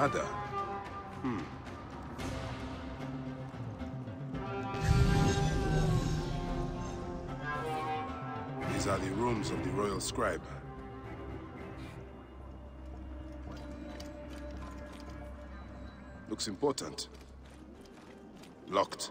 Hmm. These are the rooms of the royal scribe. Looks important. Locked.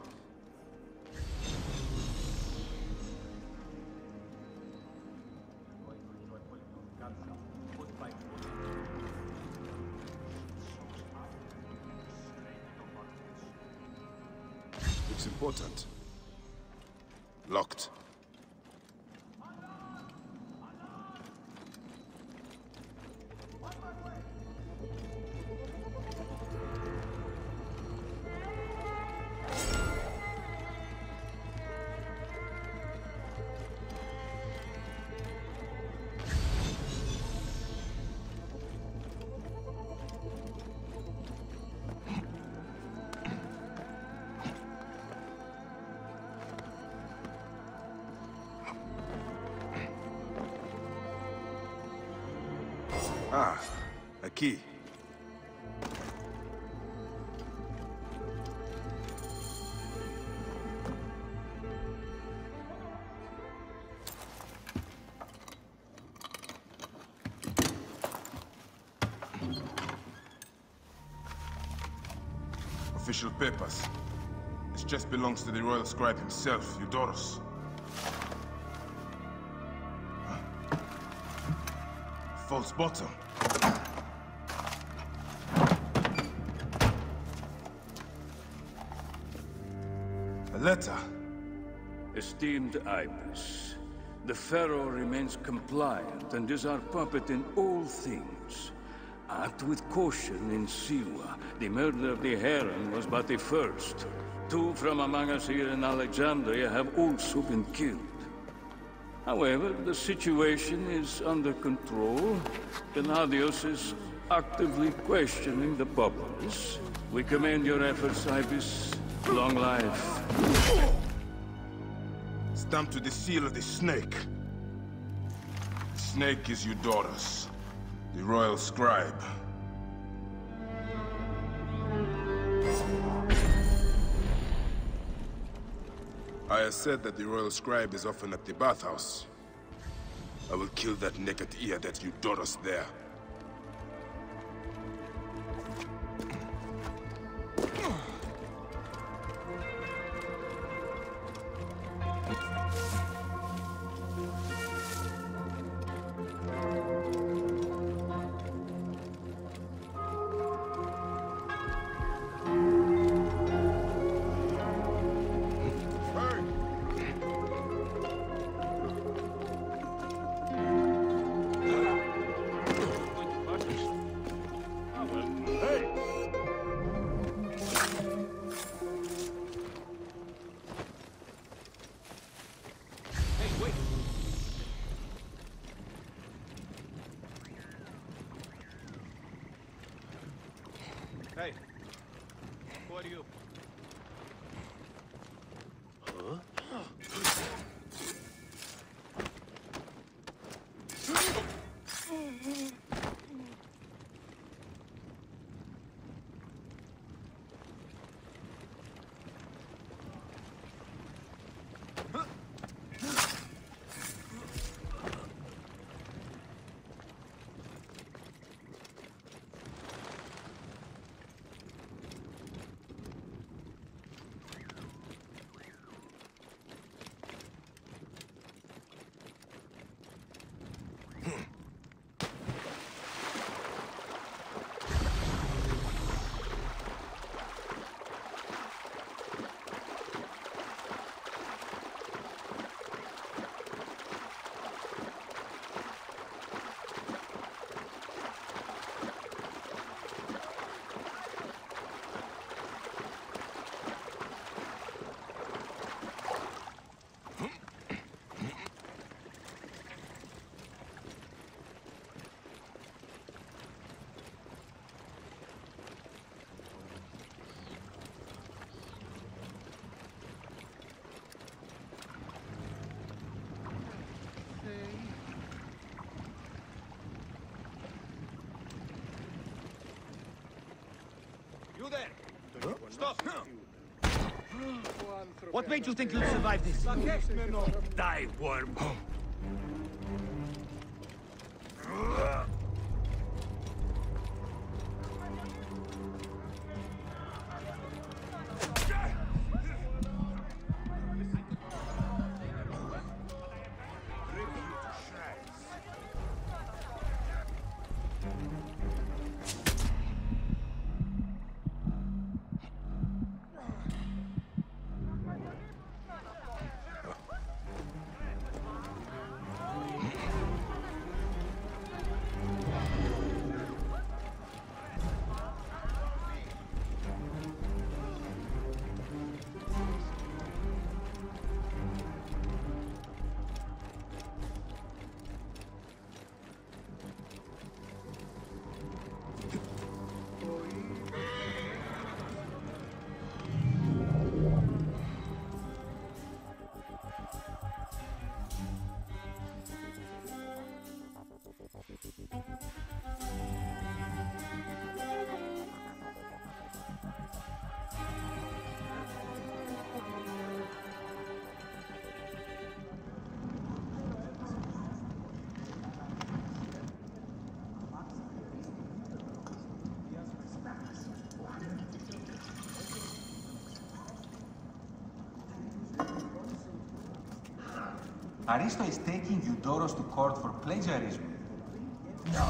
Ah, a key. Official papers. This chest belongs to the royal scribe himself, Eudoros. False bottom. A letter. Esteemed Ibis, the Pharaoh remains compliant and is our puppet in all things. Act with caution in Siwa. The murder of the Heron was but the first. Two from among us here in Alexandria have also been killed. However, the situation is under control. Gennadios is actively questioning the populace. We commend your efforts, Ibis. Long life. Stamped with the seal of the snake. The snake is Eudoros, the royal scribe. I said that the royal scribe is often at the bathhouse. I will kill that naked ear that Eudoros there. Hey, who are you? Stop! What made you think you'd survive this? Die, worm! Aristo is taking Eudoros to court for plagiarism. No.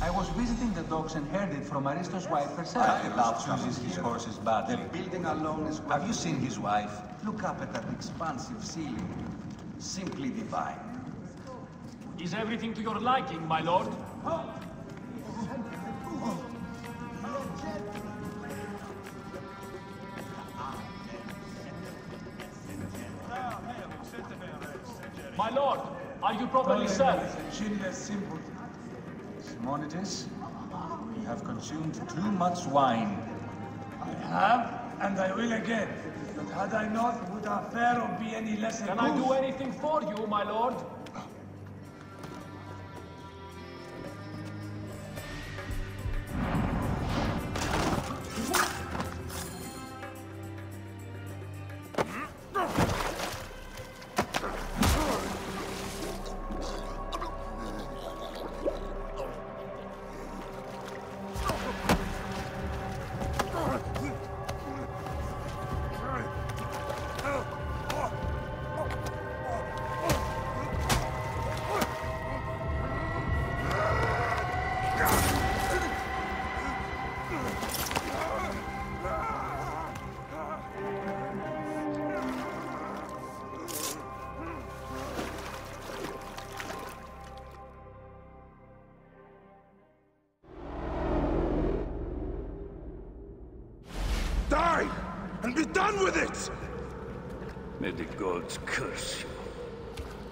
I was visiting the docks and heard it from Aristo's wife herself. Aristo's chooses his horses badly. The building alone is... Have you seen his wife? Look up at that expansive ceiling. Simply divine. Is everything to your liking, my lord? My you properly served? Simonides, you have consumed too much wine. I have, and I will again. But had I not, would our pharaoh be any less Can I do anything for you, my lord?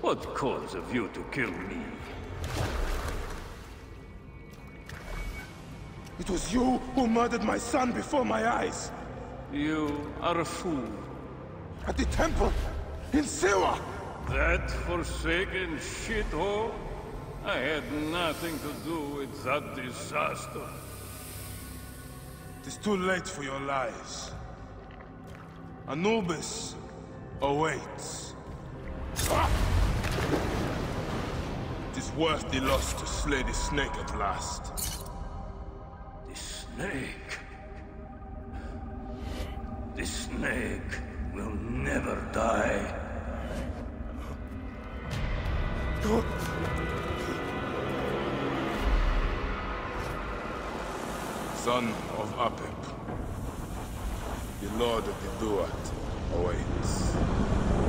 What cause have you to kill me? It was you who murdered my son before my eyes! You are a fool. At the temple! In Siwa! That forsaken shithole? I had nothing to do with that disaster. It is too late for your lies. Anubis awaits. Ah! It is worth the loss to slay the snake at last. The snake. The snake will never die. Son of Apep, the Lord of the Duat awaits.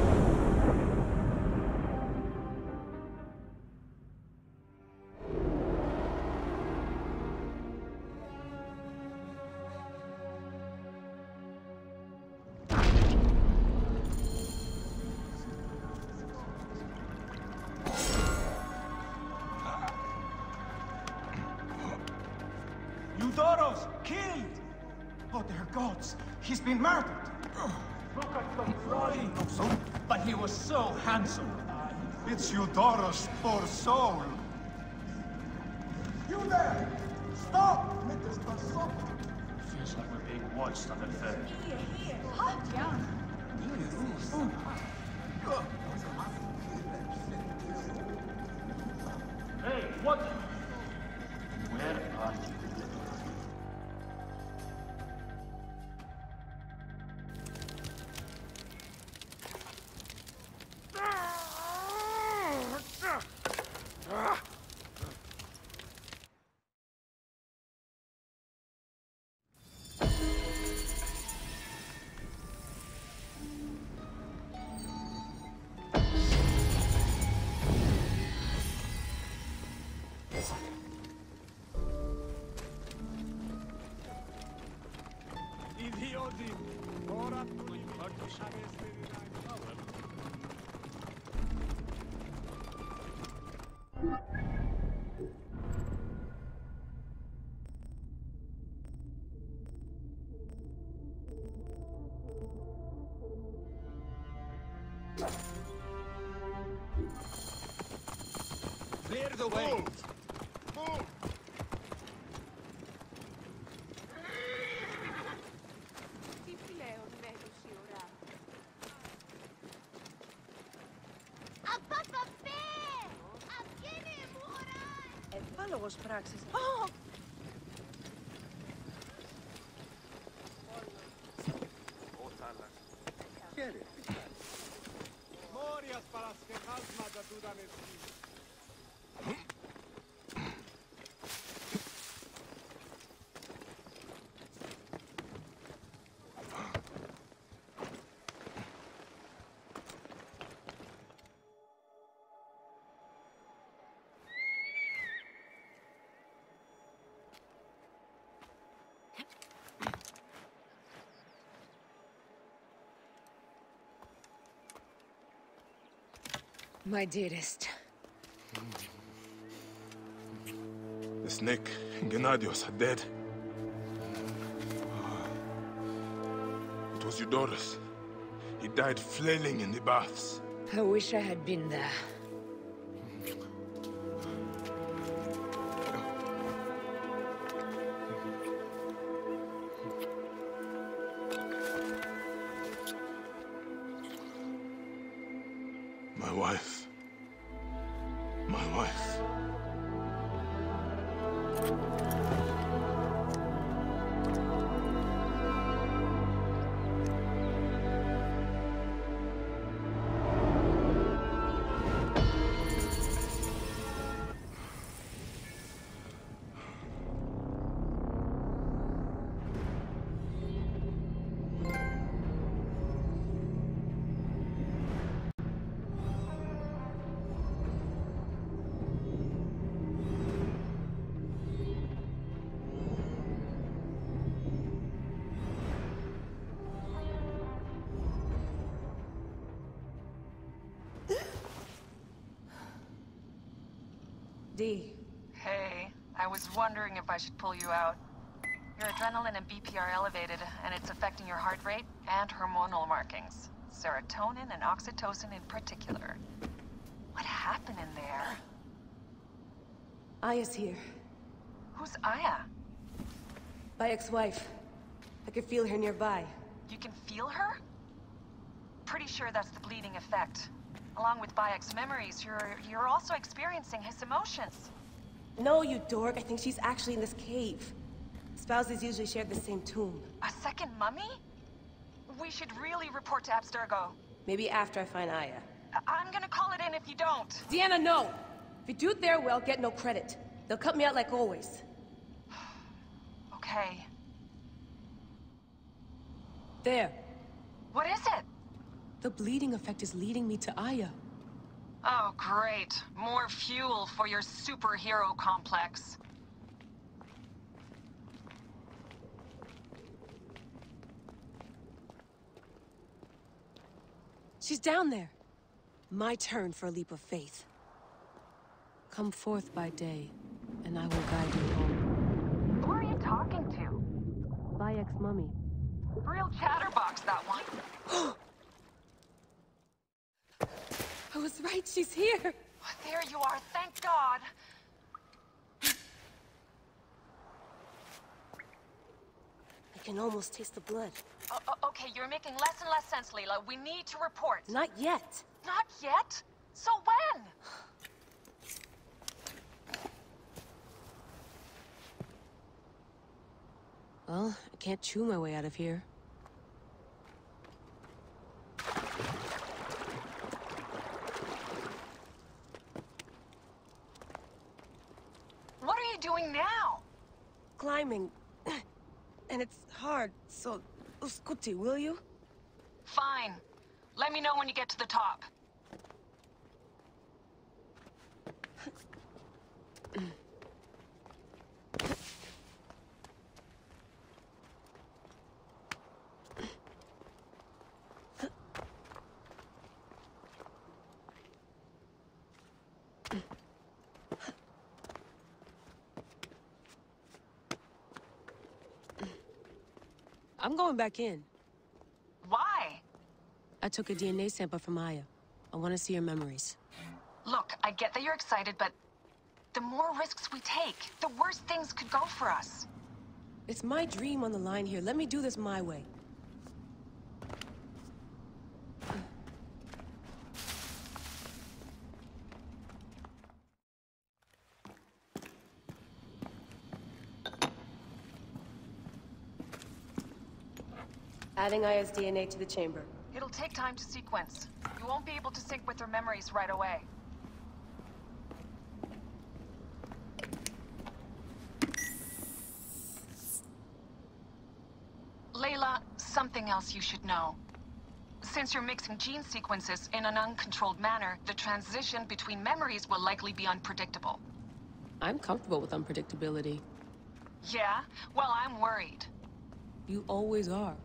He's been murdered! Look at the body. But he was so handsome. It's Eudora's poor soul. You there! Stop! Looks like we're being watched on the fair. Hey, Clear the way! Τι My dearest. The snake and Gennadios are dead. Ah, it was Eudoros. He died flailing in the baths. I wish I had been there. D. Hey, I was wondering if I should pull you out. Your adrenaline and BP are elevated, and it's affecting your heart rate and hormonal markings. Serotonin and oxytocin in particular. What happened in there? Aya's here. Who's Aya? My ex-wife. I could feel her nearby. You can feel her? Pretty sure that's the bleeding effect. Along with Bayek's memories, you're you're also experiencing his emotions. No, you dork. I think she's actually in this cave. Spouses usually share the same tomb. A second mummy? We should really report to Abstergo. Maybe after I find Aya. I- I'm gonna call it in if you don't. Deanna, no! If you do it their way, I'll get no credit. They'll cut me out like always. Okay. There. What is it? The bleeding effect is leading me to Aya. Oh, great. More fuel for your superhero complex. She's down there. My turn for a leap of faith. Come forth by day, and I will guide you home. Who are you talking to? Bayek's mummy. Real chatterbox, that one. I was right, she's here! There you are, thank God. I can almost taste the blood. O- okay, you're making less and less sense, Layla. We need to report. Not yet. Not yet? So when? Well, I can't chew my way out of here. What are you doing now? Climbing. and it's hard, so... Uskuti, will you? Fine. Let me know when you get to the top. I'm going back in. Why? I took a DNA sample from Aya. I want to see her memories. Look, I get that you're excited, but the more risks we take, the worse things could go for us. It's my dream on the line here. Let me do this my way. Adding Aya's DNA to the chamber. It'll take time to sequence. You won't be able to sync with her memories right away. Layla, something else you should know. Since you're mixing gene sequences in an uncontrolled manner, the transition between memories will likely be unpredictable. I'm comfortable with unpredictability. Yeah? Well, I'm worried. You always are.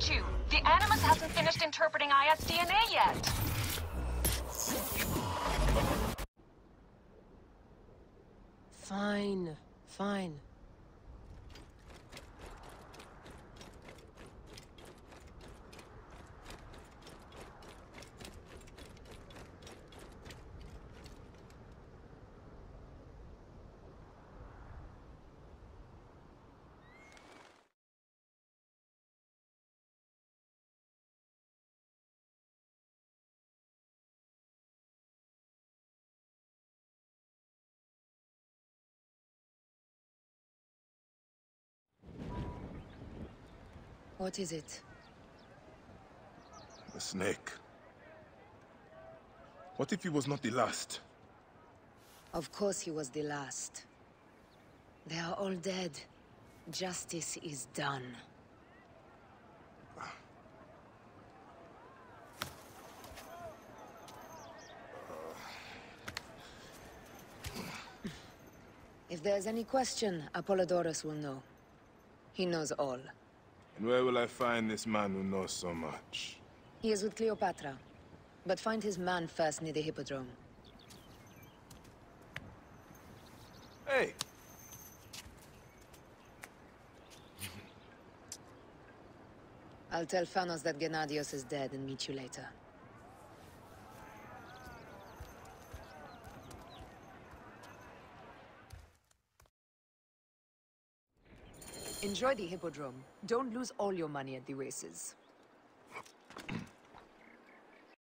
The Animus hasn't finished interpreting Aya's DNA yet! Fine. Fine. What is it? The snake. What if he was not the last? Of course he was the last. They are all dead. Justice is done. If there's any question, Apollodorus will know. He knows all. And where will I find this man who knows so much? He is with Cleopatra. But find his man first near the Hippodrome. Hey! I'll tell Phanos that Gennadios is dead and meet you later. Enjoy the Hippodrome. Don't lose all your money at the races.